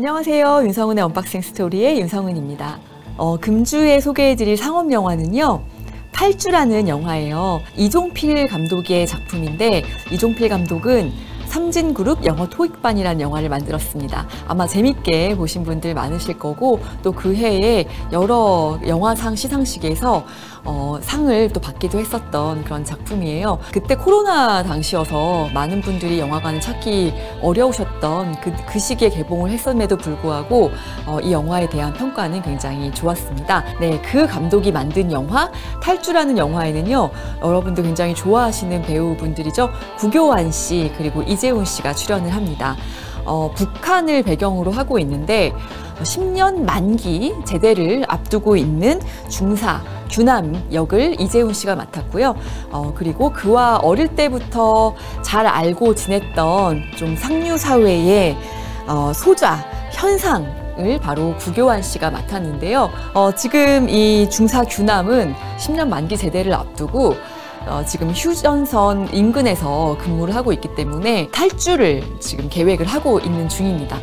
안녕하세요. 윤성은의 언박싱 스토리의 윤성은입니다. 어, 금주에 소개해드릴 상업 영화는요. 탈주라는 영화예요. 이종필 감독의 작품인데 이종필 감독은 삼진그룹 영어 토익반이라는 영화를 만들었습니다. 아마 재밌게 보신 분들 많으실 거고 또 그 해에 여러 영화상 시상식에서 어, 상을 또 받기도 했었던 그런 작품이에요. 그때 코로나 당시여서 많은 분들이 영화관을 찾기 어려우셨던 그, 그 시기에 개봉을 했음에도 불구하고 어, 이 영화에 대한 평가는 굉장히 좋았습니다. 네, 그 감독이 만든 영화 탈주라는 영화에는요, 여러분도 굉장히 좋아하시는 배우분들이죠. 구교환 씨 그리고 이재훈 씨가 출연을 합니다. 어, 북한을 배경으로 하고 있는데 10년 만기 제대를 앞두고 있는 중사 규남 역을 이재훈 씨가 맡았고요. 어, 그리고 그와 어릴 때부터 잘 알고 지냈던 좀 상류 사회의 어, 소자 현상 을 바로 구교환 씨가 맡았는데요. 어, 지금 이 중사 규남은 10년 만기 제대를 앞두고 어, 지금 휴전선 인근에서 근무를 하고 있기 때문에 탈주를 지금 계획을 하고 있는 중입니다.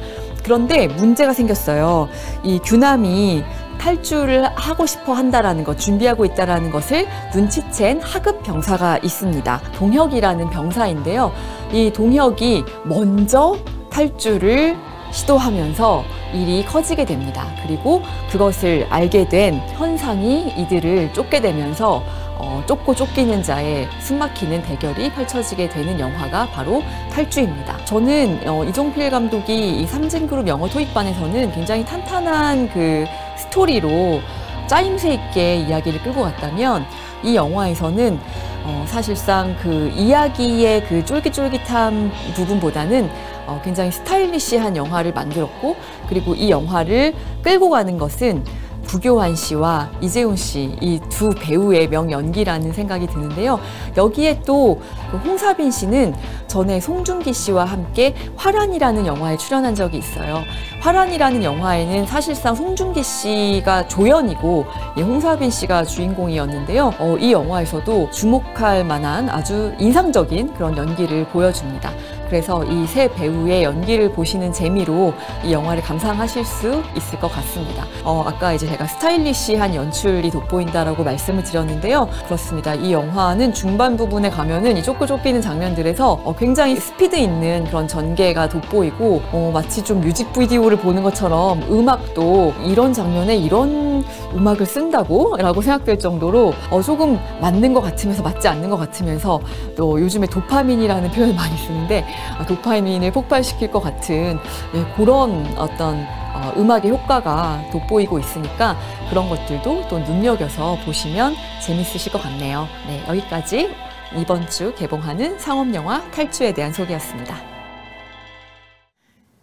그런데 문제가 생겼어요. 이 규남이 탈주를 하고 싶어 한다라는 것, 준비하고 있다라는 것을 눈치챈 하급 병사가 있습니다. 동혁이라는 병사인데요. 이 동혁이 먼저 탈주를 시도하면서 일이 커지게 됩니다. 그리고 그것을 알게 된 현상이 이들을 쫓게 되면서 어, 쫓고 쫓기는 자의 숨막히는 대결이 펼쳐지게 되는 영화가 바로 탈주입니다. 저는 어, 이종필 감독이 이 삼진그룹 영어 토익반에서는 굉장히 탄탄한 그 스토리로 짜임새 있게 이야기를 끌고 갔다면 이 영화에서는 어, 사실상 그 이야기의 그 쫄깃쫄깃한 부분보다는 어, 굉장히 스타일리시한 영화를 만들었고 그리고 이 영화를 끌고 가는 것은 구교환 씨와 이재훈 씨 이 두 배우의 명연기라는 생각이 드는데요. 여기에 또그 홍사빈 씨는 전에 송중기 씨와 함께 화란이라는 영화에 출연한 적이 있어요. 화란이라는 영화에는 사실상 송중기 씨가 조연이고 홍사빈 씨가 주인공이었는데요. 어, 이 영화에서도 주목할 만한 아주 인상적인 그런 연기를 보여줍니다. 그래서 이 세 배우의 연기를 보시는 재미로 이 영화를 감상하실 수 있을 것 같습니다. 어, 아까 이제 제가 스타일리시한 연출이 돋보인다라고 말씀을 드렸는데요. 그렇습니다. 이 영화는 중반 부분에 가면은 이 쫓기는 장면들에서 어, 굉장히 스피드 있는 그런 전개가 돋보이고 어, 마치 좀 뮤직 비디오를 보는 것처럼 음악도 이런 장면에 이런 음악을 쓴다고? 라고 생각될 정도로 어, 조금 맞는 것 같으면서 맞지 않는 것 같으면서 또 요즘에 도파민이라는 표현을 많이 쓰는데 아, 도파민을 폭발시킬 것 같은 예, 그런 어떤 어, 음악의 효과가 돋보이고 있으니까 그런 것들도 또 눈여겨서 보시면 재밌으실 것 같네요. 네, 여기까지 이번 주 개봉하는 상업영화 탈주에 대한 소개였습니다.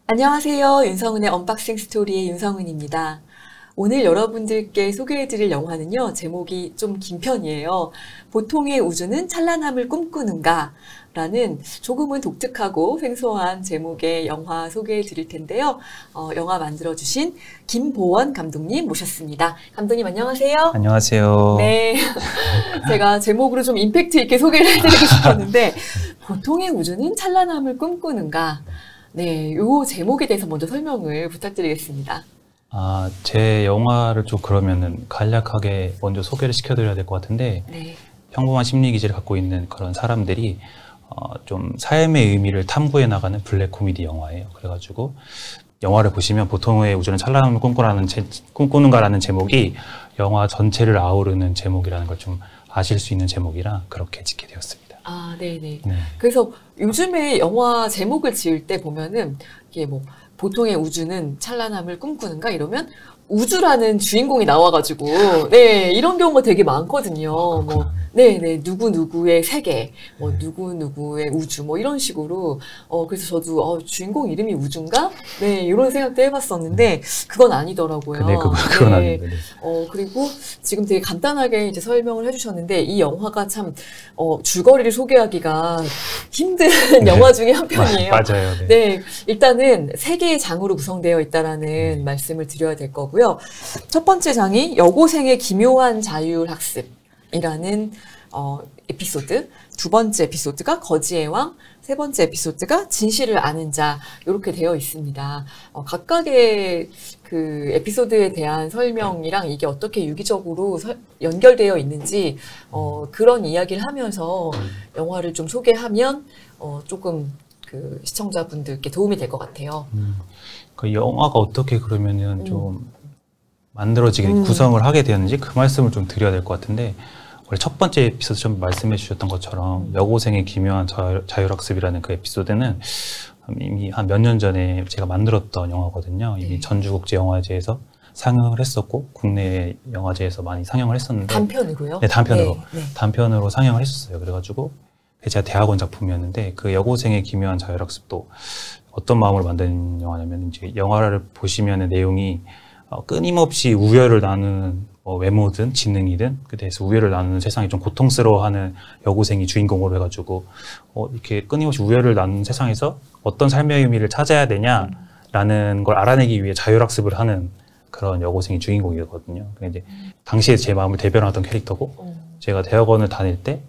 안녕하세요. 윤성은의 언박싱 스토리의 윤성은입니다. 오늘 여러분들께 소개해드릴 영화는요, 제목이 좀 긴 편이에요. 보통의 우주는 찬란함을 꿈꾸는가? 라는 조금은 독특하고 생소한 제목의 영화 소개해 드릴 텐데요. 어, 영화 만들어 주신 김보원 감독님 모셨습니다. 감독님 안녕하세요. 안녕하세요. 네. 제가 제목으로 좀 임팩트 있게 소개를 해드리고 싶었는데, 보통의 우주는 찬란함을 꿈꾸는가? 네, 요 제목에 대해서 먼저 설명을 부탁드리겠습니다. 아, 제 영화를 좀 그러면은 간략하게 먼저 소개를 시켜드려야 될 것 같은데, 네. 평범한 심리 기질을 갖고 있는 그런 사람들이 어, 좀 삶의 의미를 탐구해 나가는 블랙 코미디 영화예요. 그래가지고 영화를 보시면 보통의 우주는 찬란함을 꿈꾸라는 제, 꿈꾸는가라는 제목이 영화 전체를 아우르는 제목이라는 걸 좀 아실 수 있는 제목이라 그렇게 짓게 되었습니다. 아, 네네. 네. 그래서 요즘에 영화 제목을 지을 때 보면은 이게 뭐 보통의 우주는 찬란함을 꿈꾸는가? 이러면 우주라는 주인공이 나와가지고 네 이런 경우가 되게 많거든요. 아, 뭐 네네 네. 누구 누구의 세계, 뭐 네. 누구 누구의 우주, 뭐 이런 식으로 어 그래서 저도 어, 주인공 이름이 우주인가? 네 이런 생각도 해봤었는데 그건 아니더라고요. 네, 그건, 그건 네. 아닌데. 네. 어 그리고 지금 되게 간단하게 이제 설명을 해주셨는데 이 영화가 참 어, 줄거리를 소개하기가 힘든 네. 영화 중에 한 편이에요. 맞아요. 네. 네. 일단은 세 개의 장으로 구성되어 있다라는 말씀을 드려야 될 거고 요. 첫 번째 장이 여고생의 기묘한 자율 학습. 이라는 어, 에피소드, 두 번째 에피소드가 거지의 왕, 세 번째 에피소드가 진실을 아는 자 이렇게 되어 있습니다. 어, 각각의 그 에피소드에 대한 설명이랑 이게 어떻게 유기적으로 서, 연결되어 있는지 어, 그런 이야기를 하면서 영화를 좀 소개하면 어, 조금 그 시청자분들께 도움이 될 것 같아요. 음, 그 영화가 어떻게 그러면은 음. 좀 만들어지게 음. 구성을 하게 되었는지 그 말씀을 좀 드려야 될 것 같은데 원래 첫 번째 에피소드 좀 말씀해 주셨던 것처럼 여고생의 기묘한 자율, 학습이라는그 에피소드는 이미 한 몇 년 전에 제가 만들었던 영화거든요. 이미 네. 전주국제영화제에서 상영을 했었고 국내 영화제에서 많이 상영을 했었는데 단편으로요? 네, 단편으로 네, 네. 단편으로 상영을 했었어요. 그래가지고 제가 대학원 작품이었는데 그 여고생의 기묘한 자율학습도 어떤 마음으로 만든 영화냐면 이제 영화를 보시면 내용이 어, 끊임없이 우열을 나누는 뭐 외모든 지능이든 그 대해서 우열을 나누는 세상이 좀 고통스러워하는 여고생이 주인공으로 해가지고 어, 이렇게 끊임없이 우열을 나누는 세상에서 어떤 삶의 의미를 찾아야 되냐라는 걸 알아내기 위해 자율학습을 하는 그런 여고생이 주인공이거든요. 이제 당시에 제 마음을 대변하던 캐릭터고 어. 제가 대학원을 다닐 때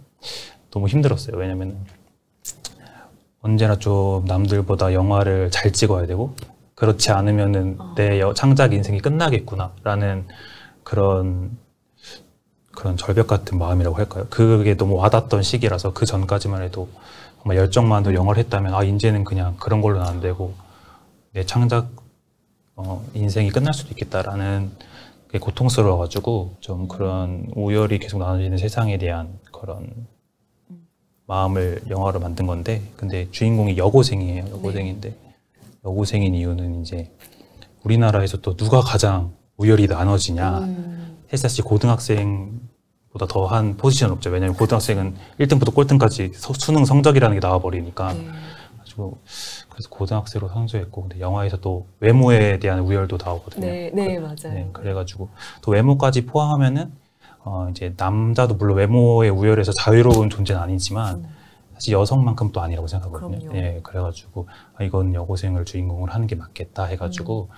너무 힘들었어요. 왜냐면 언제나 좀 남들보다 영화를 잘 찍어야 되고 그렇지 않으면은 어. 내 창작 인생이 끝나겠구나라는 그런 그런 절벽 같은 마음이라고 할까요? 그게 너무 와닿던 시기라서 그 전까지만 해도 정말 열정만도 영화를 했다면 아 이제는 그냥 그런 걸로는 안 되고 내 창작 어, 인생이 끝날 수도 있겠다라는 게 고통스러워가지고 좀 그런 우열이 계속 나눠지는 세상에 대한 그런 마음을 영화로 만든 건데 근데 주인공이 여고생이에요 여고생인데 네. 여고생인 이유는 이제 우리나라에서 또 누가 가장 우열이 나눠지냐. 음. 사실 고등학생보다 더한 포지션 없죠. 왜냐하면 고등학생은 1등부터 꼴등까지 수능 성적이라는 게 나와버리니까. 네. 가지고 그래서 고등학생으로 상주했고 근데 영화에서 또 외모에 대한 우열도 나오거든요. 네, 네 맞아요. 네, 그래가지고 또 외모까지 포함하면은 어 이제 남자도 물론 외모의 우열에서 자유로운 존재는 아니지만 음. 사실 여성만큼 또 아니라고 생각하거든요. 예, 그래가지고 아, 이건 여고생을 주인공을 하는 게 맞겠다 해가지고 음.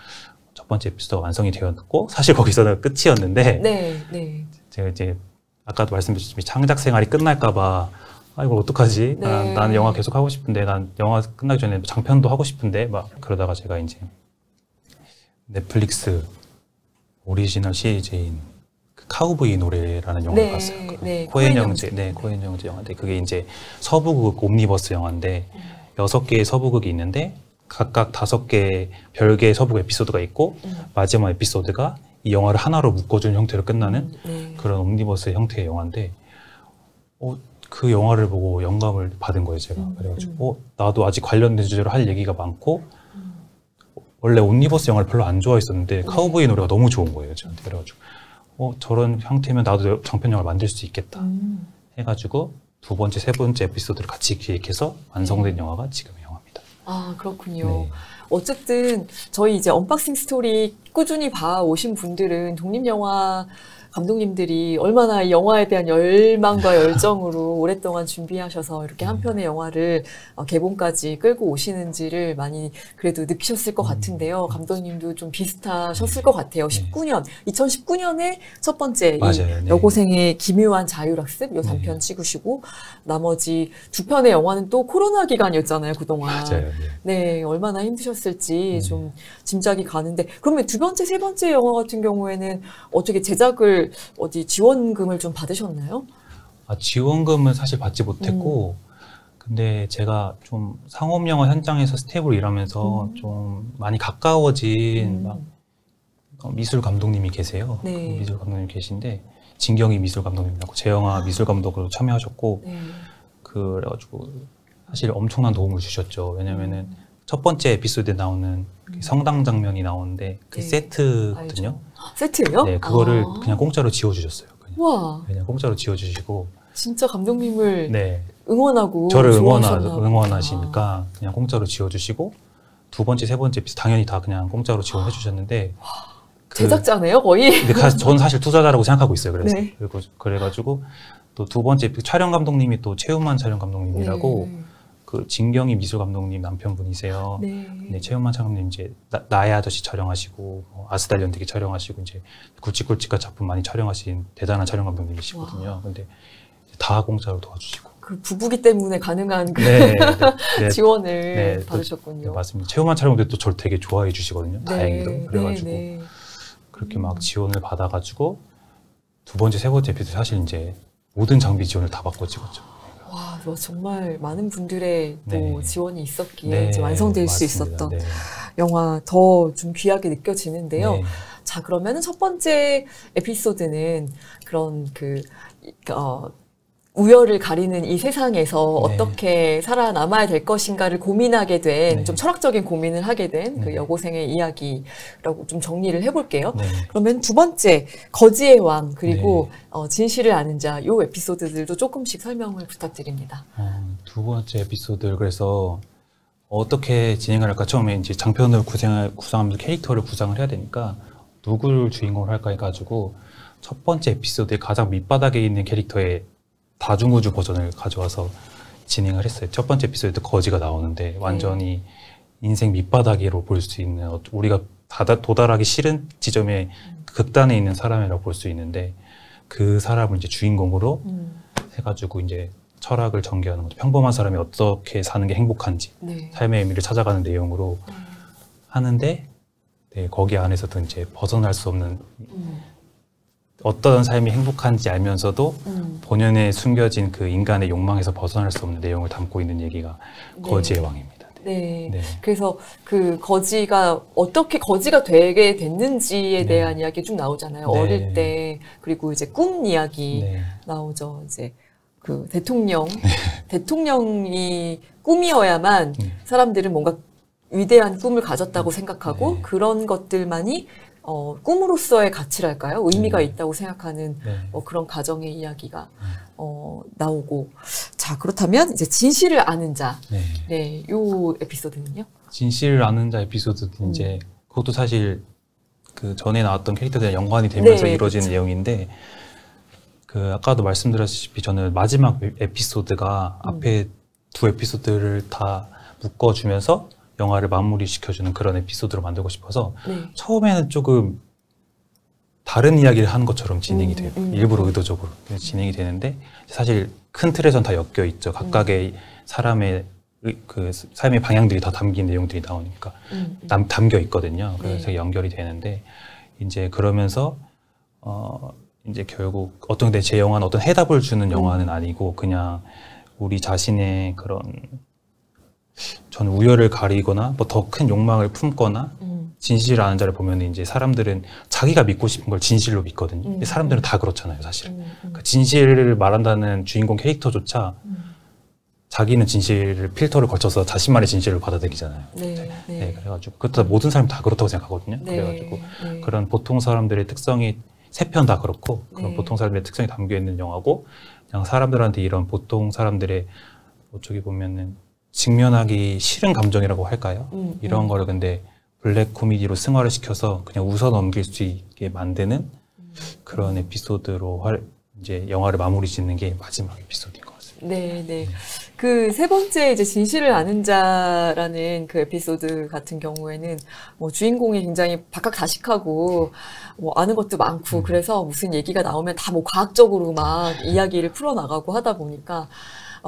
첫 번째 에피소드가 완성이 되었고 사실 거기서는 끝이었는데 네, 네. 제가 이제 아까도 말씀드렸지만 창작 생활이 끝날까봐 아 이걸 어떡하지? 네. 난, 난 영화 계속 하고 싶은데 난 영화 끝나기 전에 장편도 하고 싶은데 막 그러다가 제가 이제 넷플릭스 오리지널 시리즈인 카우보이 노래라는 영화를 네, 봤어요. 그 네, 코엔 형제, 네, 코엔 형제 영화인데 그게 이제 서부극 옴니버스 영화인데 음. 여섯 개의 서부극이 있는데 각각 다섯 개 별개의 서부극 에피소드가 있고 음. 마지막 에피소드가 이 영화를 하나로 묶어준 형태로 끝나는 음, 네. 그런 옴니버스 형태의 영화인데 어, 그 영화를 보고 영감을 받은 거예요 제가 음, 그래가지고 어, 나도 아직 관련된 주제로 할 얘기가 많고 원래 옴니버스 영화를 별로 안 좋아했었는데 카우보이 노래가 너무 좋은 거예요 저한테 그래가지고 어, 저런 형태면 나도 장편 영화를 만들 수 있겠다. 음. 해가지고 두 번째, 세 번째 에피소드를 같이 기획해서 완성된 네. 영화가 지금의 영화입니다. 아, 그렇군요. 네. 어쨌든 저희 이제 언박싱 스토리 꾸준히 봐 오신 분들은 독립영화 감독님들이 얼마나 영화에 대한 열망과 열정으로 오랫동안 준비하셔서 이렇게 한 편의 영화를 어, 개봉까지 끌고 오시는지를 많이 그래도 느끼셨을 것 음. 같은데요. 감독님도 좀 비슷하셨을 것 같아요. 19년, 2019년에 첫 번째 맞아요. 이 네. 여고생의 기묘한 자율학습 요 단편 네. 찍으시고 나머지 두 편의 영화는 또 코로나 기간이었잖아요, 그동안. 맞아요. 네, 네 얼마나 힘드셨을지 네. 좀 짐작이 가는데 그러면 두 번째, 세 번째 영화 같은 경우에는 어떻게 제작을 어디 지원금을 좀 받으셨나요? 아, 지원금은 사실 받지 못했고, 음. 근데 제가 좀 상업 영화 현장에서 스텝으로 일하면서 음. 좀 많이 가까워진 음. 막 어, 미술 감독님이 계세요. 네. 미술 감독님 계신데 진경희 미술 감독님이라고 제 영화 아. 미술 감독으로 참여하셨고 네. 그래가지고 사실 엄청난 도움을 주셨죠. 왜냐면은 음. 첫 번째 에피소드에 나오는 그 성당 장면이 나오는데 그 네. 세트거든요. 알죠. 세트예요? 네, 그거를 아. 그냥 공짜로 지워주셨어요. 그냥. 와. 그냥 공짜로 지워주시고. 진짜 감독님을 네. 응원하고 저를 응원하, 응원하시니까 아. 그냥 공짜로 지워주시고 두 번째, 세 번째 에피소드 당연히 다 그냥 공짜로 지원해 주셨는데 그, 제작자네요, 거의. 근데 저는 사실 투자자라고 생각하고 있어요. 그래서 네. 그리고 그래가지고 또 두 번째 촬영 감독님이 또 최우만 촬영 감독님이라고. 네. 그 진경희 미술 감독님 남편분이세요. 네. 네 최현만 촬영님 이제 나, 의 아저씨 촬영하시고 뭐 아스달 연대기 촬영하시고 이제 굵직굵직한 작품 많이 촬영하신 대단한 촬영 감독님이시거든요. 와. 근데 다 공짜로 도와주시고. 그 부부기 때문에 가능한 그 네, 네, 네. 지원을 네, 받으셨군요. 또, 네, 맞습니다. 체험한 촬영도 또 저를 되게 좋아해 주시거든요. 다행히도 그래가지고 그렇게 막 지원을 받아가지고 두 번째, 세 번째 에피소드 사실 이제 모든 장비 지원을 다 받고 찍었죠. 와, 정말 많은 분들의 또 지원이 있었기에 완성될 맞습니다. 수 있었던 영화 더 좀 귀하게 느껴지는데요. 자, 그러면 첫 번째 에피소드는 그런 그, 어, 우열을 가리는 이 세상에서 네. 어떻게 살아남아야 될 것인가를 고민하게 된, 네. 좀 철학적인 고민을 하게 된그 네. 여고생의 이야기라고 좀 정리를 해볼게요. 네. 그러면 두 번째, 거지의 왕, 그리고 네. 어, 진실을 아는 자, 요 에피소드들도 조금씩 설명을 부탁드립니다. 어, 두 번째 에피소드, 그래서 어떻게 진행을 할까? 처음에 이제 장편을 구상을, 구상하면서 캐릭터를 구상을 해야 되니까 누구를 주인공으로 할까 해가지고 첫 번째 에피소드에 가장 밑바닥에 있는 캐릭터의 다중우주 버전을 가져와서 진행을 했어요. 첫 번째 에피소드 거지가 나오는데 완전히 인생 밑바닥으로 볼 수 있는 어, 우리가 도달하기 싫은 지점에 극단에 있는 사람이라고 볼 수 있는데 그 사람을 이제 주인공으로 음. 해가지고 이제 철학을 전개하는 거죠. 평범한 사람이 어떻게 사는 게 행복한지 네. 삶의 의미를 찾아가는 내용으로 음. 하는데 네, 거기 안에서도 이제 벗어날 수 없는 음. 어떤 삶이 행복한지 알면서도 음. 본연에 숨겨진 그 인간의 욕망에서 벗어날 수 없는 내용을 담고 있는 얘기가 네. 거지의 왕입니다. 네. 네. 그래서 그 거지가 어떻게 거지가 되게 됐는지에 네. 대한 이야기 쭉 나오잖아요. 네. 어릴 때 그리고 이제 꿈 이야기 네. 나오죠. 이제 그 대통령 네. 대통령이 꿈이어야만 사람들은 뭔가 위대한 꿈을 가졌다고 생각하고 그런 것들만이 어, 꿈으로서의 가치랄까요? 의미가 네. 있다고 생각하는 네. 어, 그런 가정의 이야기가 네. 어, 나오고 자 그렇다면 이제 진실을 아는 자, 네, 네 요 에피소드는요? 진실을 아는 자 에피소드는 음. 이제 그것도 사실 그 전에 나왔던 캐릭터들과 연관이 되면서 네, 이루어지는 그렇죠. 내용인데 그 아까도 말씀드렸다시피 저는 마지막 에피소드가 음. 앞에 두 에피소드를 다 묶어주면서 영화를 마무리시켜주는 그런 에피소드로 만들고 싶어서 네. 처음에는 조금 다른 이야기를 하는 것처럼 진행이 음, 돼요. 음, 음. 일부러 의도적으로 진행이 되는데 사실 큰 틀에선 다 엮여 있죠. 각각의 음. 사람의 그 삶의 방향들이 다 담긴 내용들이 나오니까 음, 음. 남, 담겨 있거든요. 그래서 네. 연결이 되는데 이제 그러면서 어 이제 결국 어떤 제 영화는 어떤 해답을 주는 영화는 아니고 그냥 우리 자신의 그런 저는 우열을 가리거나 뭐 더 큰 욕망을 품거나 음. 진실을 아는 자를 보면 이제 사람들은 자기가 믿고 싶은 걸 진실로 믿거든요. 음. 사람들은 다 그렇잖아요, 사실. 음. 그러니까 진실을 말한다는 주인공 캐릭터조차 음. 자기는 진실을 필터를 거쳐서 자신만의 진실을 받아들이잖아요. 네, 네. 네 그래가지고 그렇다 모든 사람이 다 그렇다고 생각하거든요. 네, 그래가지고 네. 그런 보통 사람들의 특성이 세 편 다 그렇고 그런 네. 보통 사람들의 특성이 담겨 있는 영화고 그냥 사람들한테 이런 보통 사람들의 어떻게 보면은 직면하기 싫은 감정이라고 할까요? 음, 이런 음. 거를 근데 블랙 코미디로 승화를 시켜서 그냥 웃어 넘길 수 있게 만드는 음. 그런 에피소드로 활, 이제 영화를 마무리 짓는 게 마지막 에피소드인 것 같습니다. 네, 네. 그세 번째 이제 진실을 아는 자라는 그 에피소드 같은 경우에는 뭐 주인공이 굉장히 박학다식하고 뭐 아는 것도 많고 음. 그래서 무슨 얘기가 나오면 다 뭐 과학적으로 막 이야기를 풀어나가고 하다 보니까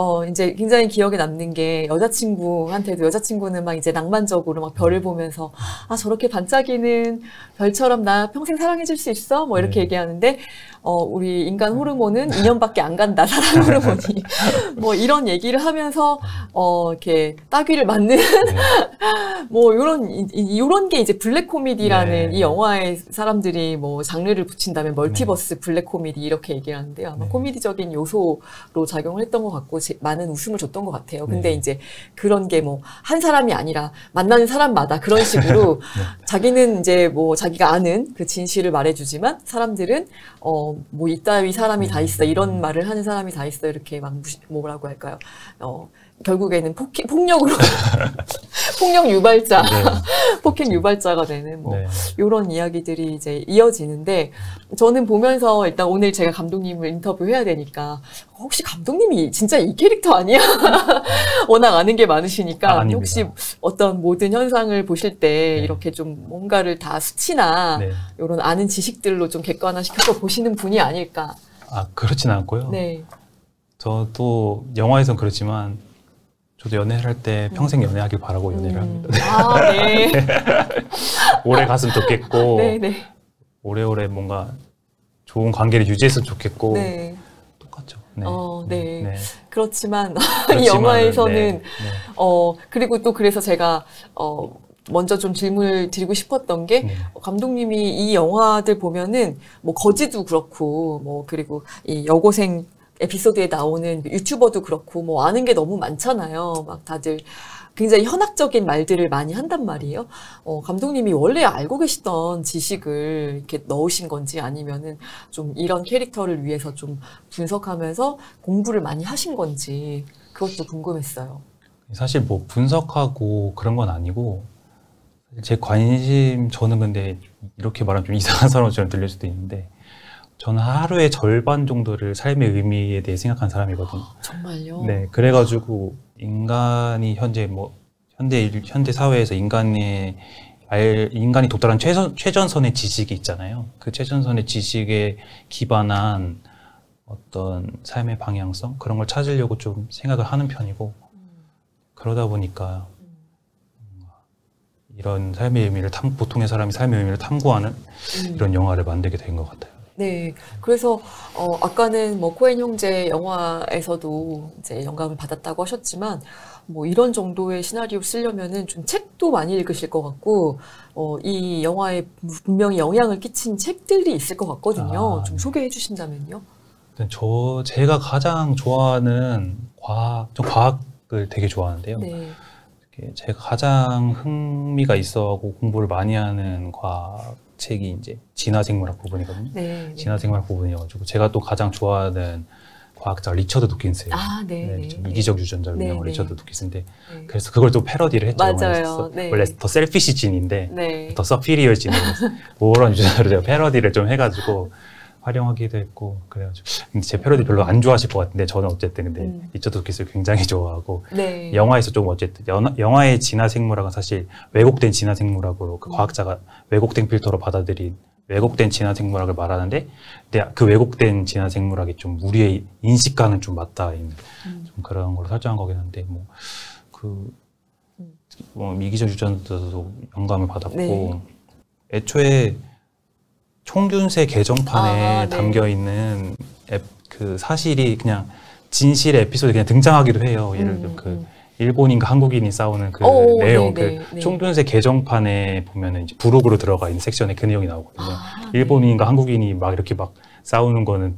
어, 이제 굉장히 기억에 남는 게 여자친구한테도 여자친구는 막 이제 낭만적으로 막 별을 보면서 아, 저렇게 반짝이는 별처럼 나 평생 사랑해줄 수 있어? 뭐 이렇게 네. 얘기하는데 어, 우리 인간 호르몬은 2년밖에 안 간다, 사랑 호르몬이. 뭐 이런 얘기를 하면서, 어, 이렇게 따귀를 맞는, 네. 뭐 요런, 이, 런 게 이제 블랙 코미디라는 네. 이 영화에 사람들이 뭐 장르를 붙인다면 멀티버스 네. 블랙 코미디 이렇게 얘기를 하는데요. 아마 네. 코미디적인 요소로 작용을 했던 것 같고, 많은 웃음을 줬던 것 같아요. 근데 네. 이제 그런 게 뭐 한 사람이 아니라 만나는 사람마다 그런 식으로 자기는 이제 뭐 자기가 아는 그 진실을 말해주지만 사람들은 어, 뭐 이따위 사람이 다 있어. 이런 말을 하는 사람이 다 있어. 이렇게 막 무시, 뭐라고 할까요? 어 결국에는 폭, 폭력으로 폭력 유발자 네. 폭행 유발자가 되는 뭐 네. 이런 이야기들이 이제 이어지는데 저는 보면서 일단 오늘 제가 감독님을 인터뷰해야 되니까 혹시 감독님이 진짜 이 캐릭터 아니야? 워낙 아는 게 많으시니까 아, 혹시 어떤 모든 현상을 보실 때 네. 이렇게 좀 뭔가를 다 수치나 네. 이런 아는 지식들로 좀 객관화시켜서 보시는 분이 아닐까? 아 그렇진 않고요. 네. 저도 영화에선 그렇지만 저도 연애를 할 때 평생 연애하길 바라고 연애를 음. 합니다. 아, 네. 오래 갔으면 좋겠고 네, 네. 오래오래 뭔가 좋은 관계를 유지했으면 좋겠고 네. 똑같죠. 네. 어, 네. 네. 그렇지만 이 영화에서는 네, 네. 어 그리고 또 그래서 제가 어 먼저 좀 질문을 드리고 싶었던 게 네. 감독님이 이 영화들 보면은 뭐 거지도 그렇고 뭐 그리고 이 여고생 에피소드에 나오는 유튜버도 그렇고 뭐 아는 게 너무 많잖아요. 막 다들 굉장히 현학적인 말들을 많이 한단 말이에요. 어, 감독님이 원래 알고 계시던 지식을 이렇게 넣으신 건지 아니면은 좀 이런 캐릭터를 위해서 좀 분석하면서 공부를 많이 하신 건지 그것도 궁금했어요. 사실 뭐 분석하고 그런 건 아니고 제 관심 저는 근데 이렇게 말하면 좀 이상한 사람처럼 들릴 수도 있는데 저는 하루의 절반 정도를 삶의 의미에 대해 생각하는 사람이거든요. 정말요? 네, 그래가지고 인간이 현재 뭐 현대 일- 현대 사회에서 인간의 알, 인간이 도달한 최선, 최전선의 지식이 있잖아요. 그 최전선의 지식에 기반한 어떤 삶의 방향성 그런 걸 찾으려고 좀 생각을 하는 편이고 그러다 보니까 이런 삶의 의미를 탐, 보통의 사람이 삶의 의미를 탐구하는 음. 이런 영화를 만들게 된 것 같아요. 네. 그래서, 어, 아까는 뭐, 코엔 형제 영화에서도 이제 영감을 받았다고 하셨지만, 뭐, 이런 정도의 시나리오 쓰려면은 좀 책도 많이 읽으실 것 같고, 어, 이 영화에 분명히 영향을 끼친 책들이 있을 것 같거든요. 아, 좀 네. 소개해 주신다면요. 저 제가 가장 좋아하는 과학, 저 과학을 되게 좋아하는데요. 네. 제가 가장 흥미가 있어하고 공부를 많이 하는 과학 책이 이제 진화생물학 부분이거든요. 네. 네. 진화생물학 부분이어가지고 제가 또 가장 좋아하는 과학자 리처드 도킨스예요. 아, 네. 네, 네. 좀 이기적 유전자로 네, 유명한 네. 리처드 도킨스인데 네. 그래서 그걸 또 패러디를 했죠. 맞아요. 네. 원래 The Selfish Gene인데 네. The Superior Gene을 그런 유전자로 제가 패러디를 좀 해가지고 활용하기도 했고 그래가지고 근데 제 패러디 별로 안 좋아하실 것 같은데 저는 어쨌든 근데 음. 리처드 도킨스를 굉장히 좋아하고 네. 영화에서 좀 어쨌든 연- 영화의 진화생물학은 사실 왜곡된 진화생물학으로 그 음. 과학자가 왜곡된 필터로 받아들인 왜곡된 진화생물학을 말하는데 근데 그 왜곡된 진화생물학이 좀 우리의 인식과는 좀 맞닿아 있는 음. 좀 그런 걸로 설정한 거긴 한데 뭐그 음. 뭐 미기적 유전자도 영감을 받았고 네. 애초에 총균세 개정판에 아, 네. 담겨 있는 앱- 그 사실이 그냥 진실의 에피소드에 그냥 등장하기도 해요. 예를 들어 음, 그 음. 일본인과 한국인이 싸우는 그 오, 내용, 네, 네, 그 네. 총균세 개정판에 보면은 이제 부록으로 들어가 있는 섹션에 그 내용이 나오거든요. 아, 일본인과 한국인이 막 이렇게 막 싸우는 거는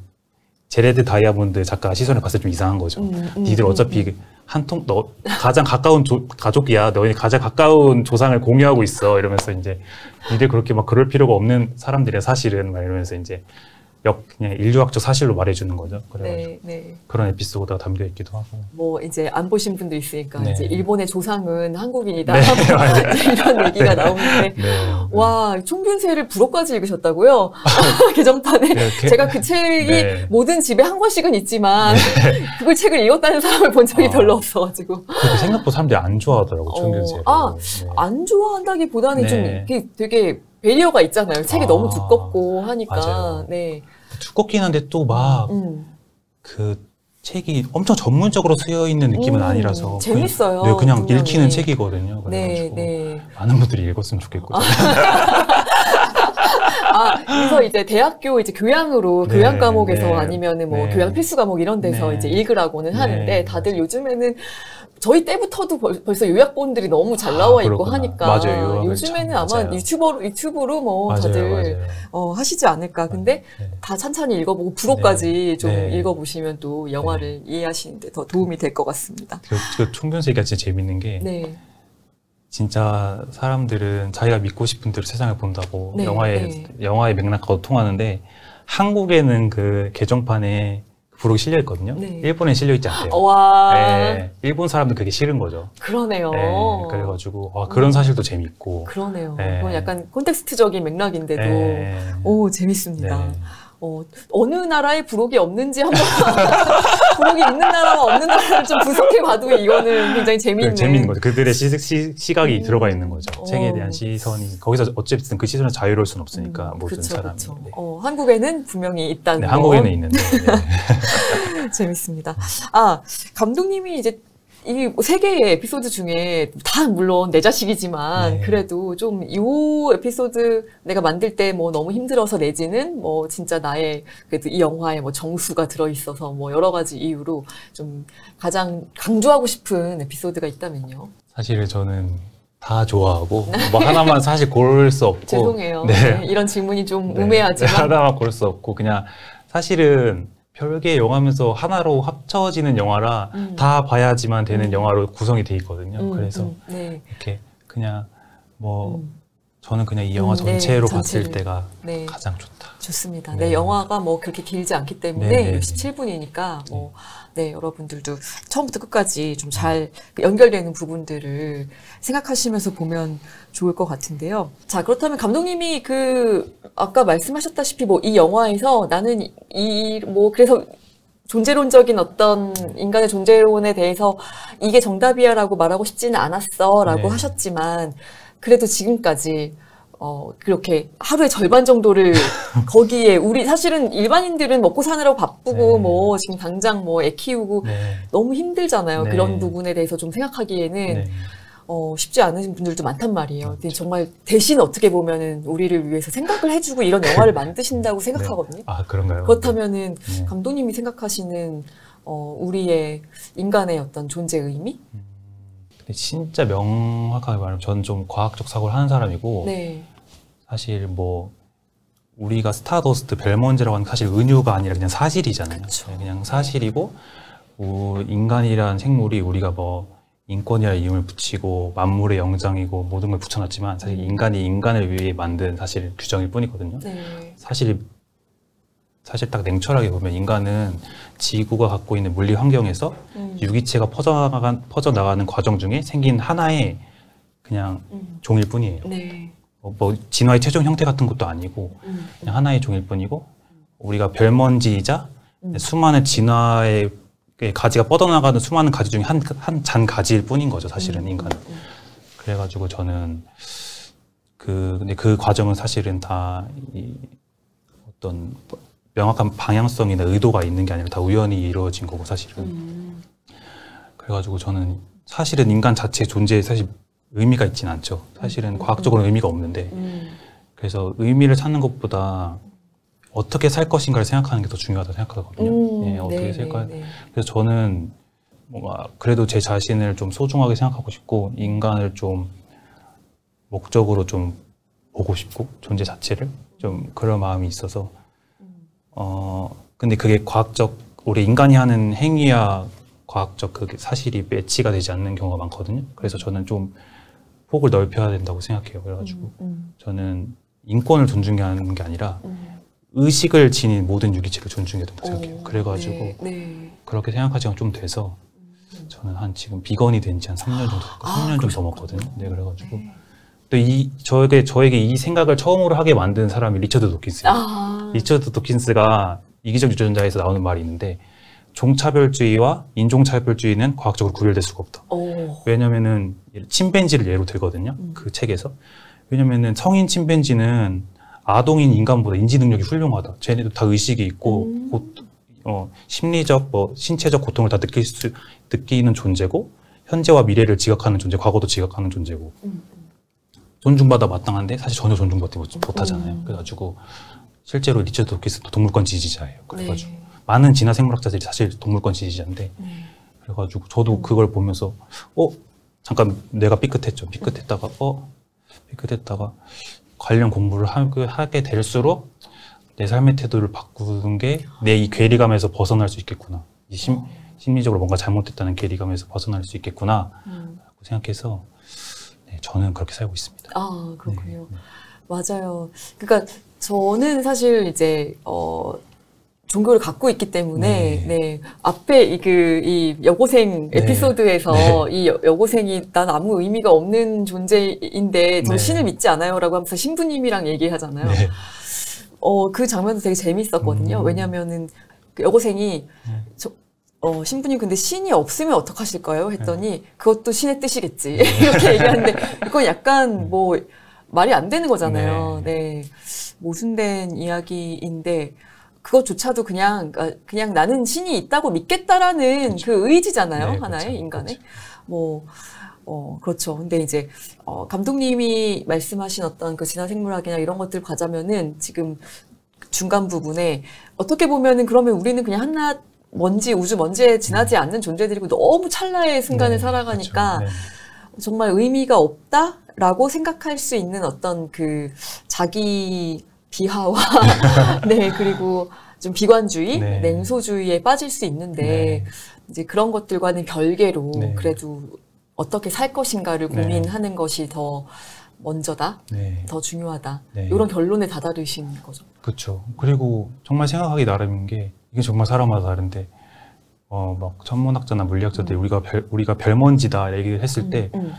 제레드 다이아몬드 작가 시선을 봤을 때 좀 이상한 거죠. 음, 음, 니들 음, 어차피 음. 한 통, 너 가장 가까운 조- 가족이야. 너희 가장 가까운 조상을 공유하고 있어. 이러면서 이제 니들 그렇게 막 그럴 필요가 없는 사람들이야 사실은 막 이러면서 이제 역 그냥 인류학적 사실로 말해주는 거죠. 그래가지고 네, 네. 그런 에피소드가 담겨 있기도 하고. 뭐 이제 안 보신 분도 있으니까 네. 이제 일본의 조상은 한국인이다 네. 이런 얘기가 나오는데 네. 와 총균세를 부록까지 읽으셨다고요? 개정판에 네, 게- 제가 그 책이 네. 모든 집에 한 권씩은 있지만 그걸 책을 읽었다는 사람을 본 적이 아. 별로 없어가지고 생각보다 사람들이 안 좋아하더라고 어, 총균세를. 아, 네. 안 좋아한다기보다는 좀 네. 이게 되게 배리어가 있잖아요. 책이 아. 너무 두껍고 하니까 맞아요. 네, 두껍긴 한데 또막그 음. 책이 엄청 전문적으로 쓰여 있는 느낌은 음, 아니라서 재밌어요, 그냥, 네, 그냥 분명히. 읽히는 책이거든요. 네, 그래가지고 네. 많은 분들이 읽었으면 좋겠고. 아, 그래서 이제 대학교 이제 교양으로 네, 교양 과목에서 네. 아니면은 뭐 네. 교양 필수 과목 이런 데서 네. 이제 읽으라고는 하는데 네, 다들 맞아요. 요즘에는 저희 때부터도 벌, 벌써 요약본들이 너무 잘 나와 아, 있고. 하니까 맞아요, 요즘에는 참, 아마 맞아요. 유튜버로 유튜브로 뭐 맞아요, 다들. 어, 하시지 않을까. 근데 네. 다 찬찬히 읽어보고 부록까지 네. 좀 네. 읽어보시면 또 영화를 이해하시는데 더 도움이 될 것 같습니다. 그, 그 총변세기가 진짜 재밌는 게 네, 진짜 사람들은 자기가 믿고 싶은 대로 세상을 본다고 네, 영화의 네. 영화의 맥락하고 통하는데 한국에는 그 개정판에 부록이 실려 있거든요. 네. 일본에 실려 있지 않대요. 와 네, 일본 사람들 그게 싫은 거죠. 그러네요. 네, 그래가지고 아, 그런 음. 사실도 재밌고. 그러네요. 네. 그건 약간 콘텍스트적인 맥락인데도 네. 오 재밌습니다. 네. 어, 어느 나라에 부록이 없는지 한번 부록이 있는 나라와 없는 나라를 좀 분석해 봐도 이거는 굉장히 재미있는 그 재밌는 거죠. 그들의 시, 시, 각이 음. 들어가 있는 거죠. 어. 책에 대한 시선이 거기서 어쨌든 그 시선은 자유로울 수는 없으니까 음, 모든 그쵸, 사람이. 그쵸. 네. 어, 한국에는 분명히 있다는 네, 거. 한국에는 있는데. 네. 재밌습니다. 아, 감독님이 이제 이 세 개의 에피소드 중에 다 물론 내 자식이지만 네. 그래도 좀 이 에피소드 내가 만들 때 뭐 너무 힘들어서 내지는 뭐 진짜 나의 그래도 이 영화에 뭐 정수가 들어 있어서 뭐 여러 가지 이유로 좀 가장 강조하고 싶은 에피소드가 있다면요. 사실 저는 다 좋아하고 뭐 하나만 사실 고를 수 없고 죄송해요. 네. 네. 이런 질문이 좀 네. 우매하지만 하나만 고를 수 없고 그냥 사실은 별개 영화면서 하나로 합쳐지는 영화라 음. 다 봐야지만 되는 음. 영화로 구성이 돼 있거든요. 음, 그래서 음, 네. 이렇게 그냥 뭐 음. 저는 그냥 이 영화 음, 네, 전체로 네, 봤을 때가 네. 가장 좋다. 좋습니다. 네. 네, 영화가 뭐 그렇게 길지 않기 때문에 67분이니까 뭐 네, 여러분들도 처음부터 끝까지 좀 잘 연결되는 부분들을 생각하시면서 보면 좋을 것 같은데요. 자, 그렇다면 감독님이 그 아까 말씀하셨다시피 뭐 이 영화에서 나는 이 뭐 그래서 존재론적인 어떤 인간의 존재론에 대해서 이게 정답이야라고 말하고 싶지는 않았어라고 네. 하셨지만 그래도 지금까지 어, 그렇게 하루의 절반 정도를 거기에 우리 사실은 일반인들은 먹고 사느라고 바쁘고 네. 뭐 지금 당장 뭐 애 키우고 네. 너무 힘들잖아요. 네. 그런 부분에 대해서 좀 생각하기에는 네. 어, 쉽지 않은 분들도 많단 말이에요. 그렇죠. 근데 정말 대신 어떻게 보면은 우리를 위해서 생각을 해주고 이런 영화를 만드신다고 네. 생각하거든요. 아 그런가요? 그렇다면은 네. 감독님이 생각하시는 어, 우리의 인간의 어떤 존재 의미? 음, 진짜 명확하게 말하면 저는 좀 과학적 사고를 하는 사람이고 네. 사실 뭐 우리가 stardust elements라고 하는 사실 은유가 아니라 그냥 사실이잖아요. 그쵸. 네, 그냥 사실이고 뭐 인간이란 생물이 우리가 뭐 인권이라는 이름을 붙이고 만물의 영장이고 모든 걸 붙여놨지만 사실 음. 인간이 인간을 위해 만든 사실 규정일 뿐이거든요. 네. 사실 사실 딱 냉철하게 보면 인간은 지구가 갖고 있는 물리 환경에서 음. 유기체가 퍼져나가 퍼져나가는 과정 중에 생긴 하나의 그냥 음. 종일 뿐이에요. 네. 뭐, 뭐 진화의 최종 형태 같은 것도 아니고 음. 그냥 하나의 종일 뿐이고 우리가 별먼지이자 음. 수많은 진화의 가지가 뻗어나가는 수많은 가지 중에 한 한 잔 가지일 뿐인 거죠 사실은 음. 인간은 그래가지고 저는 그 근데 그 과정은 사실은 다 이 어떤 명확한 방향성이나 의도가 있는 게 아니라 다 우연히 이루어진 거고 사실은 음. 그래가지고 저는 사실은 인간 자체 존재에 사실 의미가 있진 않죠. 사실은 음. 과학적으로 의미가 없는데 음. 그래서 의미를 찾는 것보다 어떻게 살 것인가를 생각하는 게 더 중요하다고 생각하거든요. 음, 예, 어떻게 네, 살까. 네, 네. 그래서 저는 뭔가 그래도 제 자신을 좀 소중하게 생각하고 싶고 인간을 좀 목적으로 좀 보고 싶고 존재 자체를 좀 그런 마음이 있어서 어 근데 그게 과학적 우리 인간이 하는 행위야 과학적 그 사실이 매치가 되지 않는 경우가 많거든요. 그래서 저는 좀 폭을 넓혀야 된다고 생각해요. 그래가지고 음, 음. 저는 인권을 존중하는 게 아니라 음. 의식을 지닌 모든 유기체를 존중해야 된다고 생각해요. 오, 그래가지고 네, 네. 그렇게 생각한 지가 좀 돼서 음. 저는 한 지금 비건이 된 지 한 3년 정도 아, 3년 좀 넘었거든요. 네, 그래가지고 네. 또이 저에게 저에게 이 생각을 처음으로 하게 만든 사람이 리처드 도킨스예요. 아. 리처드 도킨스가 이기적 유전자에서 나오는 말이 있는데 종차별주의와 인종차별주의는 과학적으로 구별될 수가 없다. 오. 왜냐면은 침팬지를 예로 들거든요. 음. 그 책에서. 왜냐면은 성인 침팬지는 아동인 인간보다 인지 능력이 훌륭하다. 쟤네도 다 의식이 있고 음. 고, 어, 심리적 뭐 신체적 고통을 다 느낄 수 느끼는 존재고 현재와 미래를 지각하는 존재, 과거도 지각하는 존재고 음. 존중받아 마땅한데 사실 전혀 존중받지 못하잖아요. 음. 그래가지고 실제로 리처드 도키스도 동물권 지지자예요. 그래가지고 네. 많은 진화 생물학자들이 사실 동물권 지지자인데 네. 그래가지고 저도 그걸 보면서 어 잠깐 내가 삐끗했죠. 삐끗했다가 어 삐끗했다가 관련 공부를 하게 될수록 내 삶의 태도를 바꾸는 게 내 이 괴리감에서 벗어날 수 있겠구나. 이 심, 어. 심리적으로 뭔가 잘못됐다는 괴리감에서 벗어날 수 있겠구나. 음. 생각해서 네, 저는 그렇게 살고 있습니다. 아 그렇군요. 네. 맞아요. 그러니까 저는 사실 이제 어 종교를 갖고 있기 때문에 네, 네. 앞에 그이 여고생 네. 에피소드에서 네. 이 여, 고생이난 아무 의미가 없는 존재인데 저 네. 신을 믿지 않아요라고 하면서 신부님이랑 얘기하잖아요. 네. 어그 장면도 되게 재밌었거든요. 음. 왜냐면은 그 여고생이 저, 어, 신부님 근데 신이 없으면 어떡하실까요? 했더니 그것도 신의 뜻이겠지. 이렇게 얘기하는데 그건 약간 뭐 말이 안 되는 거잖아요. 네. 모순된 이야기인데 그것조차도 그냥 그러니까 그냥 나는 신이 있다고 믿겠다라는 그렇죠. 그 의지잖아요 네, 하나의 그렇죠. 인간의 그렇죠. 뭐 어, 그렇죠. 근데 이제, 어, 감독님이 말씀하신 어떤 그 진화생물학이나 이런 것들 가자면은 지금 중간 부분에 어떻게 보면은 그러면 우리는 그냥 한낱 먼지, 우주 먼지에 지나지 네. 않는 존재들이고 너무 찰나의 순간을 네, 살아가니까 그렇죠. 네. 정말 의미가 없다라고 생각할 수 있는 어떤 그 자기 비하와 네 그리고 좀 비관주의, 네. 냉소주의에 빠질 수 있는데 네. 이제 그런 것들과는 별개로 네. 그래도 어떻게 살 것인가를 네. 고민하는 것이 더 먼저다, 네. 더 중요하다 이런 결론에 다다르신 거죠. 그렇죠. 그리고 정말 생각하기 나름인 게 이게 정말 사람마다 다른데 어 막 천문학자나 물리학자들이 음. 우리가 별 우리가 별먼지다 얘기를 했을 음, 때 음.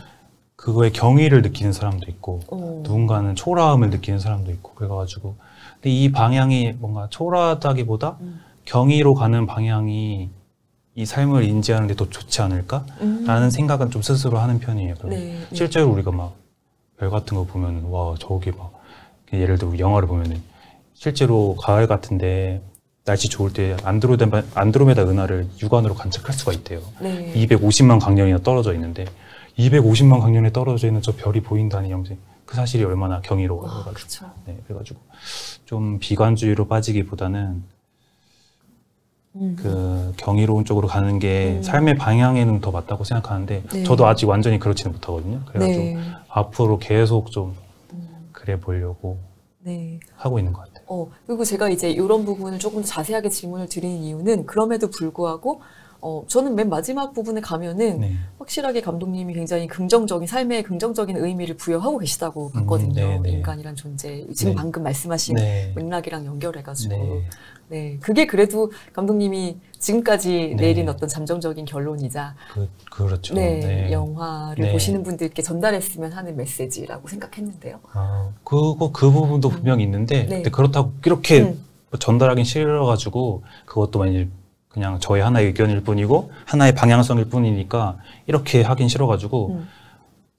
그거에 경의를 느끼는 사람도 있고 오. 누군가는 초라함을 느끼는 사람도 있고 그래가지고 근데 이 방향이 뭔가 초라하다기보다 음. 경의로 가는 방향이 이 삶을 인지하는 데 더 좋지 않을까라는 음. 생각은 좀 스스로 하는 편이에요. 네, 네. 실제로 우리가 막 별 같은 거 보면 와 저게 막 예를 들어 영화를 보면은 실제로 가을 같은데 날씨 좋을 때 안드로메다, 안드로메다 은하를 육안으로 관측할 수가 있대요. 네. 250만 광년이나 떨어져 있는데 250만 광년에 떨어져 있는 저 별이 보인다는 영생 그 사실이 얼마나 경이로워가지고 네, 그래가지고 좀 비관주의로 빠지기보다는 음. 그 경이로운 쪽으로 가는 게 음. 삶의 방향에는 더 맞다고 생각하는데 네. 저도 아직 완전히 그렇지는 못하거든요. 그래가지고 네. 앞으로 계속 좀 음. 그래 보려고 네. 하고 있는 것 같아요. 어, 그리고 제가 이제 이런 부분을 조금 더 자세하게 질문을 드리는 이유는 그럼에도 불구하고 어, 저는 맨 마지막 부분에 가면은 네. 확실하게 감독님이 굉장히 긍정적인 삶에 긍정적인 의미를 부여하고 계시다고 음, 봤거든요. 음, 네, 인간이란 존재. 지금 네. 방금 말씀하신 네. 맥락이랑 연결해가지고. 네. 네. 그게 그래도 감독님이 지금까지 내린 어떤 잠정적인 결론이자. 그, 그렇죠. 네. 영화를 보시는 분들께 전달했으면 하는 메시지라고 생각했는데요. 아, 그거, 그 부분도 음. 분명히 있는데, 그렇다고 이렇게 음. 전달하긴 싫어가지고, 그것도 만약 그냥 저의 하나의 의견일 뿐이고 하나의 방향성일 뿐이니까 이렇게 하긴 싫어가지고 음.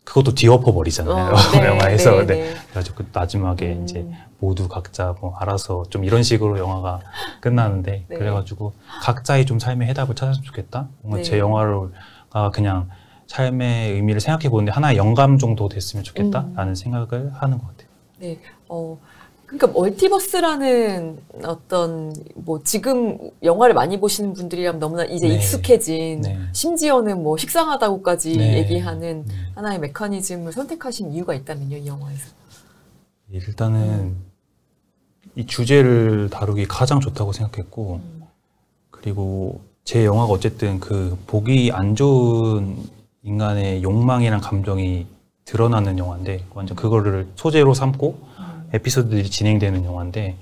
그것도 뒤엎어 버리잖아요 어, 네, 영화에서 네, 네. 그래가지고 그 마지막에 음. 이제 모두 각자 뭐 알아서 좀 이런 식으로 영화가 끝나는데 네. 그래가지고 각자의 좀 삶의 해답을 찾았으면 좋겠다 뭔가 제 네. 영화를 아 그냥 삶의 의미를 생각해 보는데 하나의 영감 정도 됐으면 좋겠다라는 음. 생각을 하는 것 같아요. 네, 어, 그러니까 멀티버스라는 어떤 뭐 지금 영화를 많이 보시는 분들이라면 너무나 이제 네. 익숙해진 네. 심지어는 뭐 식상하다고까지 네. 얘기하는 네. 하나의 메커니즘을 선택하신 이유가 있다면요 이 영화에서 일단은 음. 이 주제를 다루기 가장 좋다고 생각했고 음. 그리고 제 영화가 어쨌든 그 보기 안 좋은 인간의 욕망이란 감정이 드러나는 영화인데 완전 그거를 소재로 삼고 에피소드들이 진행되는 영화인데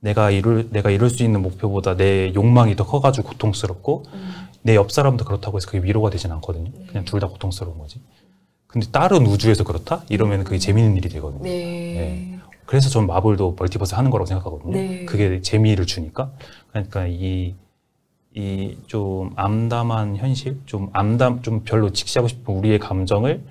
내가 이룰 내가 이룰 수 있는 목표보다 내 욕망이 더 커가지고 고통스럽고 음. 내옆 사람도 그렇다고 해서 그게 위로가 되진 않거든요. 네. 그냥 둘 다 고통스러운 거지. 근데 다른 우주에서 그렇다? 이러면 그게 재미있는 일이 되거든요. 네. 네. 그래서 전 마블도 멀티버스 하는 거라고 생각하거든요. 네. 그게 재미를 주니까. 그러니까 이, 이 좀 암담한 현실, 좀 암담, 좀 별로 직시하기 싫은 우리의 감정을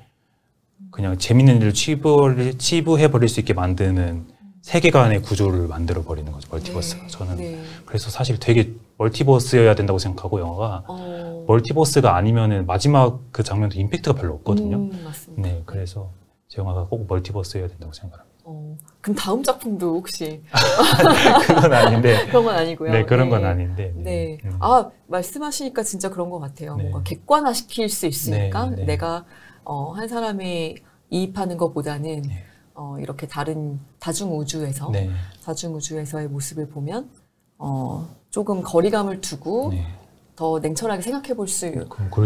그냥 재밌는 일을 치부, 치부해 버릴 수 있게 만드는 세계관의 구조를 만들어 버리는 거죠 multiverse가 네, 저는 네. 그래서 사실 되게 multiverse여야 된다고 생각하고 영화가 어... multiverse가 아니면은 마지막 그 장면도 임팩트가 별로 없거든요. 음, 네, 그래서 제 영화가 꼭 멀티버스여야 된다고 생각합니다. 어, 그럼 다음 작품도 혹시 그건 아닌데 그런 건 아니고요. 네, 그런 네. 건 아닌데. 네. 네. 음. 아 말씀하시니까 진짜 그런 것 같아요. 네. 뭔가 객관화 시킬 수 있으니까 네, 네. 내가 어, 한 사람이 이입하는 것보다는 네. 어, 이렇게 다른 다중 우주에서 네. 다중 우주에서의 모습을 보면 어, 조금 거리감을 두고 네. 더 냉철하게 생각해 볼수 네,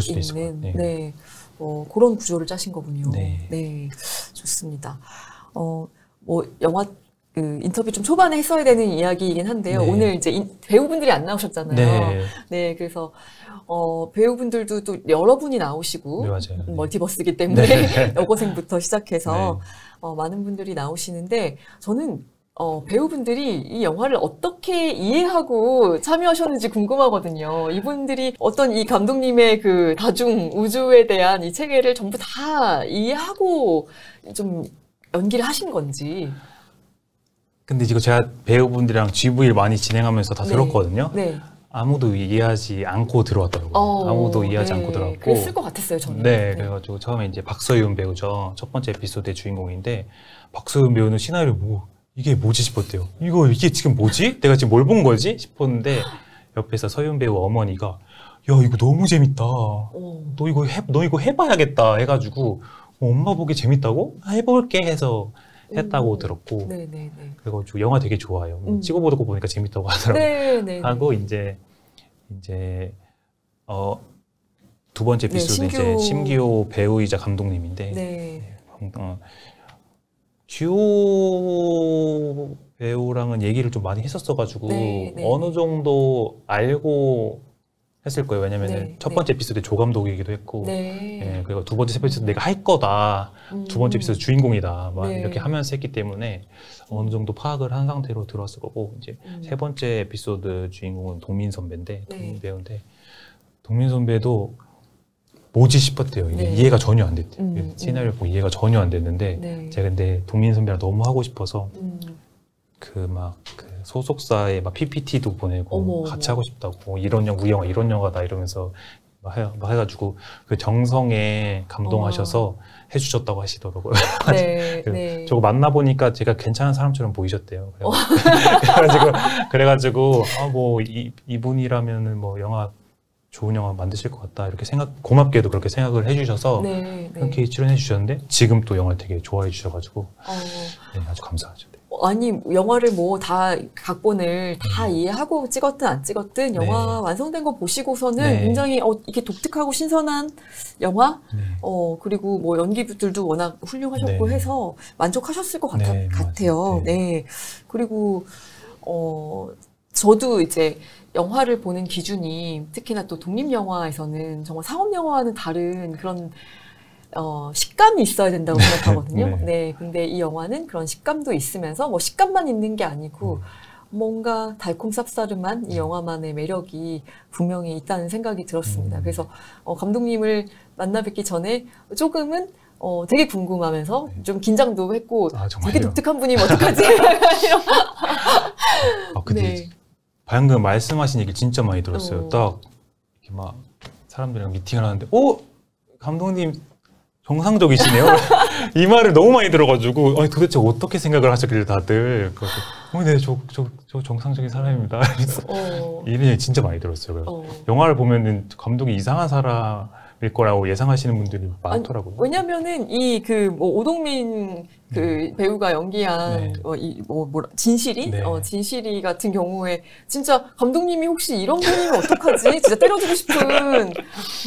있는 네. 네. 어, 그런 구조를 짜신 거군요. 네, 네 좋습니다. 어, 뭐 영화 그 인터뷰 좀 초반에 했어야 되는 이야기이긴 한데요. 네. 오늘 이제 인, 배우분들이 안 나오셨잖아요. 네. 네, 그래서 어, 배우분들도 또 여러분이 나오시고 네, 맞아요. 네. 멀티버스기 때문에 네. 여고생부터 시작해서 네. 어, 많은 분들이 나오시는데 저는 어, 배우분들이 이 영화를 어떻게 이해하고 참여하셨는지 궁금하거든요. 이분들이 어떤 이 감독님의 그 다중 우주에 대한 이 체계를 전부 다 이해하고 좀 연기를 하신 건지. 근데 이거 제가 배우분들이랑 GV를 많이 진행하면서 다 네. 들었거든요. 네. 아무도 이해하지 않고 들어왔더라고요. 어, 아무도 이해하지 네. 않고 들어왔고. 그랬을 것 같았어요, 저는. 네, 그래가지고 처음에 이제 박서윤 배우죠. 첫 번째 에피소드의 주인공인데 박서윤 배우는 시나리오 뭐 이게 뭐지 싶었대요. 이거 이게 지금 뭐지? 내가 지금 뭘 본 거지? 싶었는데 옆에서 서윤 배우 어머니가 야 이거 너무 재밌다. 어. 너 이거 해, 너 이거 해봐야겠다 해가지고 어, 엄마 보기 재밌다고 해볼게 해서 했다고 음. 들었고 네, 네, 네. 그래가지고 영화 되게 좋아요. 음. 찍어보고 보니까 재밌다고 하더라고요. 네, 네. 하고 이제 이제 어 두 번째 네, 에피소드 이제 심규호- 심기호 배우이자 감독님인데 네. 어, 듀오 배우랑은 얘기를 좀 많이 했었어가지고 네, 네. 어느 정도 알고 했을 거예요. 왜냐면은 네, 첫 네. 번째 에피소드 조 감독이기도 했고, 네. 예, 그리고 두 번째, 에피소드 내가 할 거다. 두 번째 음. 에피소드 주인공이다. 막 네. 이렇게 하면서 했기 때문에 어느 정도 파악을 한 상태로 들어왔을 거고 이제 음. 세 번째 에피소드 주인공은 동민 선배인데 네. 동민 배우인데 동민 선배도 뭐지 싶었대요. 이게 네. 이해가 전혀 안 됐대요. 음, 시나리오 보고 이해가 전혀 안 됐는데 네. 제가 근데 동민 선배랑 너무 하고 싶어서 음. 그막그 소속사에 막 PPT도 보내고 어머, 같이 어머. 하고 싶다고 이런 영화 우리 영화 이런 영화다 이러면서 막, 해, 막 해가지고 그 정성에 감동하셔서 해주셨다고 하시더라고요. 네, 그 네. 저거 만나 보니까 제가 괜찮은 사람처럼 보이셨대요. 그래가지고 그래가지고 아뭐 이분이라면은 뭐 영화 좋은 영화 만드실 것 같다 이렇게 생각 고맙게도 그렇게 생각을 해주셔서 네, 네. 그렇게 출연해 주셨는데 지금 또 영화를 되게 좋아해 주셔가지고 어, 네, 아주 감사하죠. 네. 아니 영화를 뭐 다 각본을 다 음. 이해하고 찍었든 안 찍었든 영화 네. 완성된 거 보시고서는 네. 굉장히 어, 이게 독특하고 신선한 영화 네. 어 그리고 뭐 연기들도 워낙 훌륭하셨고 네. 해서 만족하셨을 것 같아, 네, 같아요. 네. 그리고 어 저도 이제 영화를 보는 기준이 특히나 또 독립 영화에서는 정말 상업 영화와는 다른 그런 어, 식감이 있어야 된다고 생각하거든요. 네. 네. 근데 이 영화는 그런 식감도 있으면서 뭐 식감만 있는 게 아니고 뭔가 달콤 쌉싸름한 이 영화만의 매력이 분명히 있다는 생각이 들었습니다. 음. 그래서 어, 감독님을 만나 뵙기 전에 조금은 어, 되게 궁금하면서 좀 긴장도 했고 아. 되게 독특한 분이면 어떡하지? 아 근데 네. 방금 말씀하신 얘기 진짜 많이 들었어요. 어. 딱 이렇게 막 사람들이랑 미팅을 하는데, 오 감독님 정상적이시네요. 이 말을 너무 많이 들어가지고, 아니 도대체 어떻게 생각을 하셨길래 다들 그래서, 어, 네, 저, 저, 저 정상적인 사람입니다. 그래서 어, 이런 얘기 진짜 많이 들었어요. 어. 영화를 보면은 감독이 이상한 사람일 거라고 예상하시는 분들이 많더라고요. 왜냐면은 이 그 뭐 오동민 그 배우가 연기한 네. 어, 이뭐 뭐라 진실이 네. 어 진실이 같은 경우에 진짜 감독님이 혹시 이런 분이면 어떡하지? 진짜 때려주고 싶은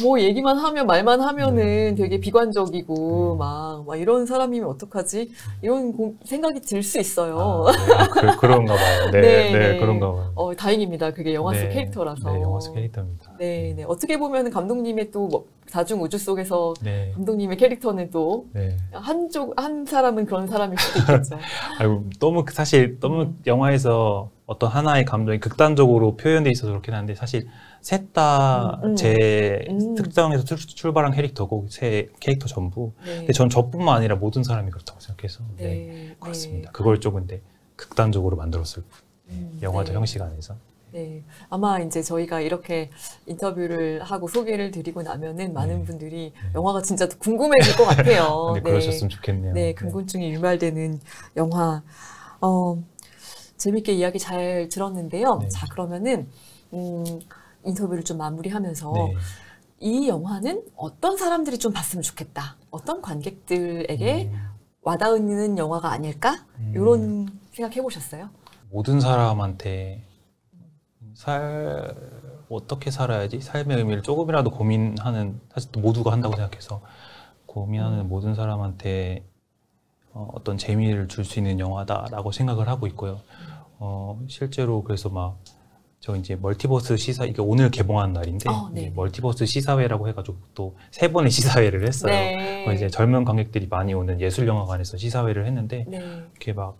뭐 얘기만 하면 말만 하면은 네. 되게 비관적이고 네. 막, 막 이런 사람이면 어떡하지? 이런 고- 생각이 들 수 있어요. 아, 네. 그, 런가 봐요. 네, 네, 네, 네. 그런가 봐요. 어 다행입니다. 그게 영화 속 네, 캐릭터라서. 네, 영화 속 캐릭터입니다. 네, 네. 어떻게 보면 감독님의 또 뭐 다중 우주 속에서 네, 감독님의 캐릭터는 또 네. 한쪽 한 사람은 그런 사람일 수도 있겠죠. 아이고, 너무 그 사실 너무 음. 영화에서 어떤 하나의 감정이 극단적으로 표현돼 있어서 그렇긴 한데 사실 셋다 음, 음. 제 음. 특정에서 출- 출발한 캐릭터고 세 캐릭터 전부. 네. 근데 전 저뿐만 아니라 모든 사람이 그렇다고 생각해서 네, 네, 그렇습니다. 그걸 좀 근데 극단적으로 만들었을 뿐. 음, 영화적 네. 형식 안에서. 네. 아마 이제 저희가 이렇게 인터뷰를 하고 소개를 드리고 나면은 많은 네. 분들이 영화가 진짜 더 궁금해질 것 같아요. 근데 그러셨으면 좋겠네요. 네, 궁금증이 유발되는 영화. 어, 재밌게 이야기 잘 들었는데요. 네. 자, 그러면은, 음, 인터뷰를 좀 마무리하면서 네. 이 영화는 어떤 사람들이 좀 봤으면 좋겠다. 어떤 관객들에게 음, 와닿는 영화가 아닐까? 음. 이런 생각해 보셨어요? 모든 사람한테 살 어떻게 살아야지 삶의 의미를 조금이라도 고민하는 사실 또 모두가 한다고 생각해서 고민하는 음. 모든 사람한테 어, 어떤 재미를 줄 수 있는 영화다라고 생각을 하고 있고요. 어, 실제로 그래서 막 저 이제 멀티버스 시사 이게 오늘 개봉한 날인데 어, 네. 멀티버스 시사회라고 해가지고 또 세 번의 시사회를 했어요. 네. 어, 이제 젊은 관객들이 많이 오는 예술영화관에서 시사회를 했는데 네. 이렇게 막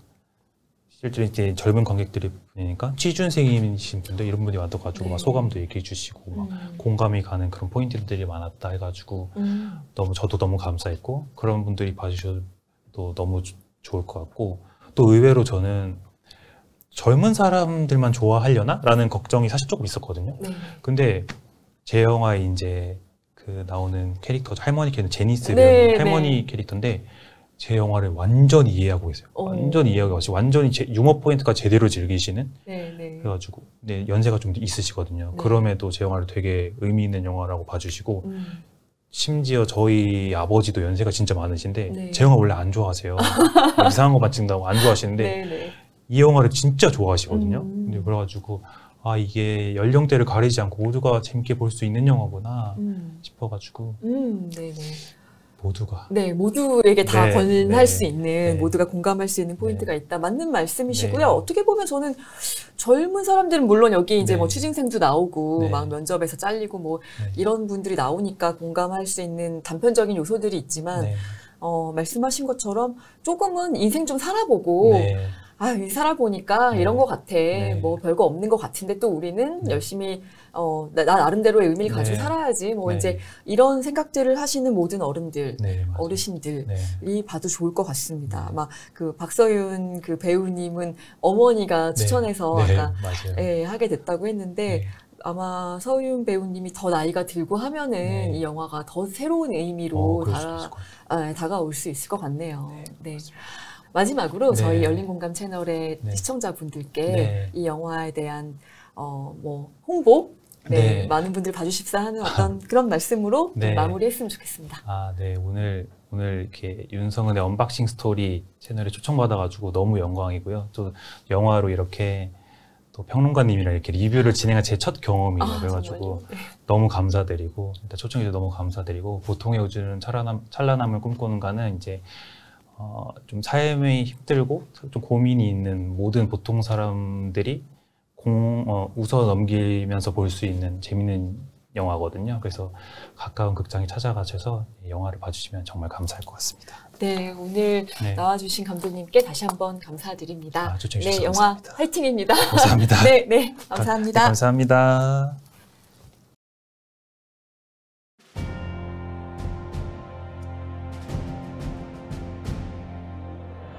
실제로 이제 젊은 관객들이 보니까 취준생이신 분들 이런 분이 와가지고 네. 막 소감도 얘기해 주시고 막 음. 공감이 가는 그런 포인트들이 많았다 해가지고 음. 너무 저도 너무 감사했고 그런 분들이 봐주셔도 너무 조- 좋을 것 같고 또 의외로 저는 젊은 사람들만 좋아하려나? 라는 걱정이 사실 조금 있었거든요. 네. 근데 제 영화에 이제 그 나오는 캐릭터 할머니 캐릭터 제니스 네, 배우님 할머니 캐릭터인데 제 영화를 완전히 이해하고 계세요. 오. 완전히 이해하고 계시고 완전히 제 유머 포인트가 제대로 즐기시는 네, 네. 그래가지고 네, 연세가 좀 있으시거든요. 네. 그럼에도 제 영화를 되게 의미 있는 영화라고 봐주시고 음. 심지어 저희 아버지도 연세가 진짜 많으신데 네. 제 영화 원래 안 좋아하세요. 뭐 이상한 거만 찍는다고 안 좋아하시는데 네, 네. 이 영화를 진짜 좋아하시거든요. 음. 근데 그래가지고 아 이게 연령대를 가리지 않고 모두가 재밌게 볼 수 있는 영화구나 음. 싶어가지고 음, 네, 네. 모두가 네, 모두에게 다 네, 권할 네, 수 있는, 네. 모두가 공감할 수 있는 포인트가 있다. 맞는 말씀이시고요. 네. 어떻게 보면 저는 젊은 사람들은 물론 여기 이제 네. 뭐 취준생도 나오고 네. 막 면접에서 잘리고 뭐 네. 이런 분들이 나오니까 공감할 수 있는 단편적인 요소들이 있지만 네. 어, 말씀하신 것처럼 조금은 인생 좀 살아보고 네. 아, 이 살아보니까 네. 이런 것 같아. 네. 뭐 별거 없는 것 같은데 또 우리는 네. 열심히 어, 나, 나 나름대로의 의미를 가지고 네. 살아야지. 뭐 네. 이제 이런 생각들을 하시는 모든 어른들, 네, 맞아요. 어르신들 네. 이 봐도 좋을 것 같습니다. 네. 아마 그 박서윤 그 배우님은 어머니가 추천해서 네. 아까 맞아요. 예, 하게 됐다고 했는데 네. 아마 서윤 배우님이 더 나이가 들고 하면은 네. 이 영화가 더 새로운 의미로 어, 그럴 수 다, 있을 것 같아요. 아, 다가올 수 있을 것 같네요. 네. 마지막으로 네. 저희 열린 공감 채널의 네. 시청자분들께 네. 이 영화에 대한 어, 뭐 홍보 네, 네. 많은 분들 봐주십사 하는 어떤 그런 말씀으로 네. 마무리했으면 좋겠습니다. 아, 네. 오늘, 오늘 이렇게 윤성은의 언박싱 스토리 채널에 초청받아가지고 너무 영광이고요. 또 영화로 이렇게 또 평론가님이랑 이렇게 리뷰를 진행한 제 첫 경험이에요. 아, 그래가지고? 네. 너무 감사드리고, 일단 초청해주셔서 너무 감사드리고, 보통의 우주는 찬란함, 찬란함을 꿈꾸는가는 이제, 어, 좀 삶이 힘들고, 좀 고민이 있는 모든 보통 사람들이 공, 어, 웃어 넘기면서 볼 수 있는 재밌는 영화거든요. 그래서 가까운 극장에 찾아가셔서 이 영화를 봐주시면 정말 감사할 것 같습니다. 네, 오늘 네. 나와주신 감독님께 다시 한번 감사드립니다. 아, 네, 영화 감사합니다. 화이팅입니다. 감사합니다. 네, 네, 네, 감사합니다. 감사합니다.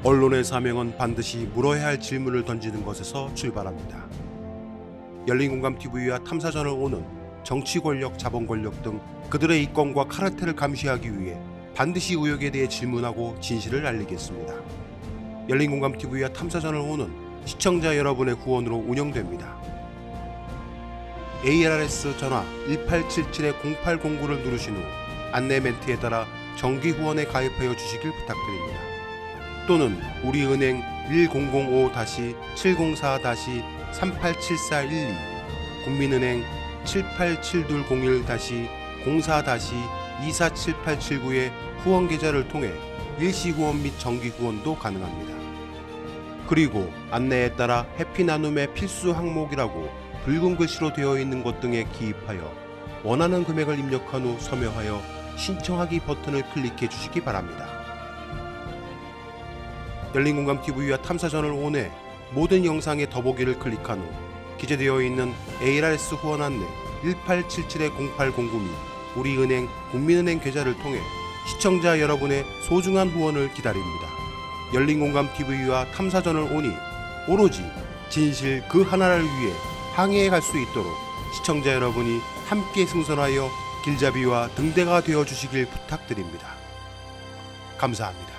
언론의 사명은 반드시 물어야 할 질문을 던지는 것에서 출발합니다. 열린공감 TV와 탐사전을 오는 정치 권력, 자본 권력 등 그들의 이권과 카르텔을 감시하기 위해 반드시 의혹에 대해 질문하고 진실을 알리겠습니다. 열린공감 TV와 탐사전을 오는 시청자 여러분의 후원으로 운영됩니다. ARS 전화 1877-0809를 누르신 후 안내 멘트에 따라 정기 후원에 가입하여 주시길 부탁드립니다. 또는 우리은행 1045-704-387412 국민은행 787201-04-247879의 후원 계좌를 통해 일시 후원 및 정기 후원도 가능합니다. 그리고 안내에 따라 해피 나눔의 필수 항목이라고 붉은 글씨로 되어 있는 것 등에 기입하여 원하는 금액을 입력한 후 서명하여 신청하기 버튼을 클릭해 주시기 바랍니다. 열린공감 TV와 탐사전을 온해 모든 영상의 더보기를 클릭한 후 기재되어 있는 ARS 후원 안내 1877-0809및 우리은행 국민은행 계좌를 통해 시청자 여러분의 소중한 후원을 기다립니다. 열린공감 TV와 탐사전을 오니 오로지 진실 그 하나를 위해 항해해 갈 수 있도록 시청자 여러분이 함께 승선하여 길잡이와 등대가 되어 주시길 부탁드립니다. 감사합니다.